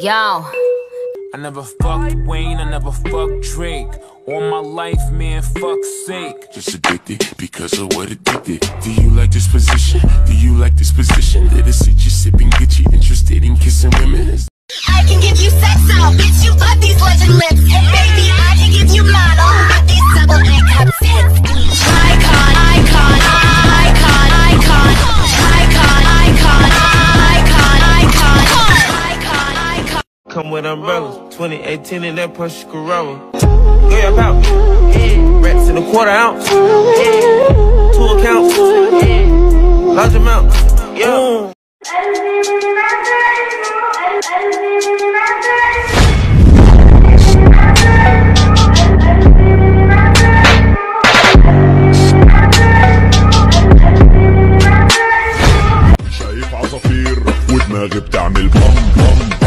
Yo. I never fucked Wayne, I never fucked Drake. All my life, man, fuck's sake. Just addicted because of what addicted. Do you like this position? Do you like this position? Did us sit you sipping, get you interested in kissing women. I can give you sex, I'll bitch you love these legend lips. And baby, I can give you mine, all with these double A cups. Come with umbrellas, 2018 in that Porsche Carrera. Go your pouch, rats in a quarter ounce, two accounts, large amount, yeah. شايف عصافير ودماغي بتعمل بام بام بام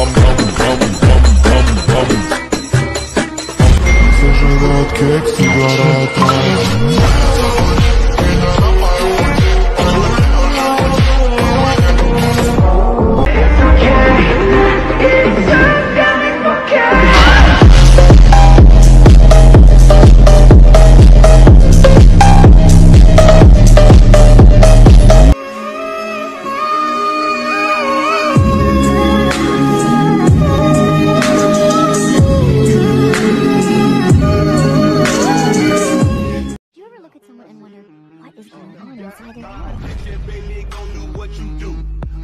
gon' do what you do.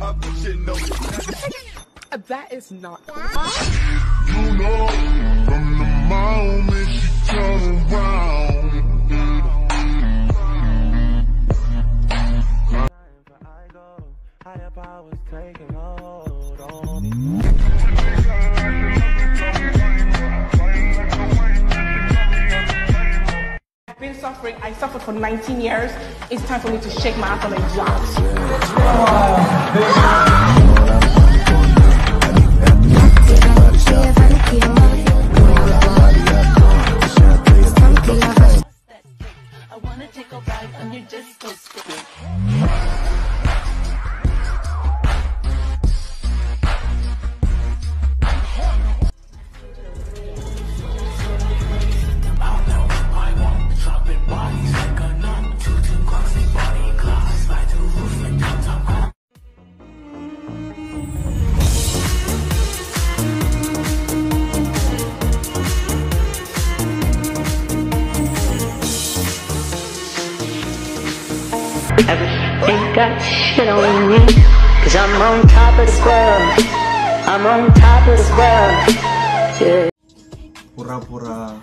I put you know. that is not. You know, from the moment she turn around. Suffering. I suffered for 19 years. It's time for me to shake my ass on a job. Everything got shit on me. Cause I'm on top of the world. I'm on top of the world. Yeah. Pura-pura,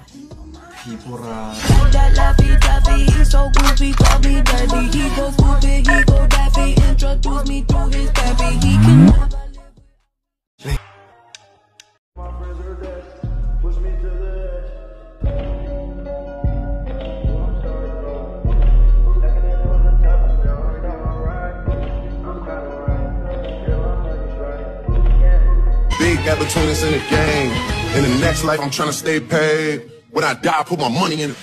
hipura. That laffy taffy, he's so goofy, call me daddy. He go stupid, Big gap between us in the game. In the next life, I'm trying to stay paid. When I die, I put my money in it.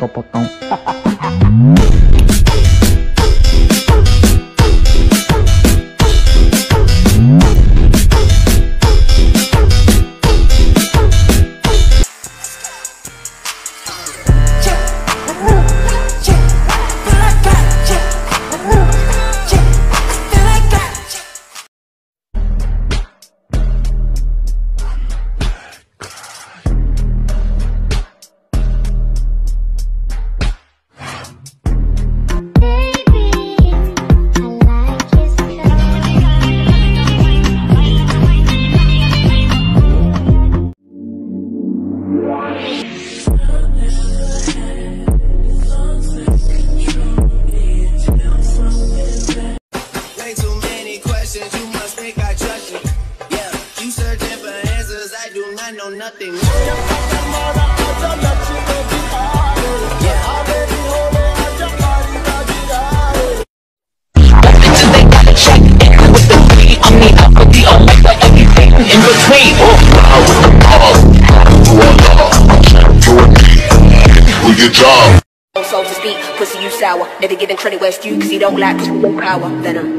헷 nothing. in between. Do your job. So to speak, pussy you sour. Never giving credit where it's due, cause you don't like power. Venom.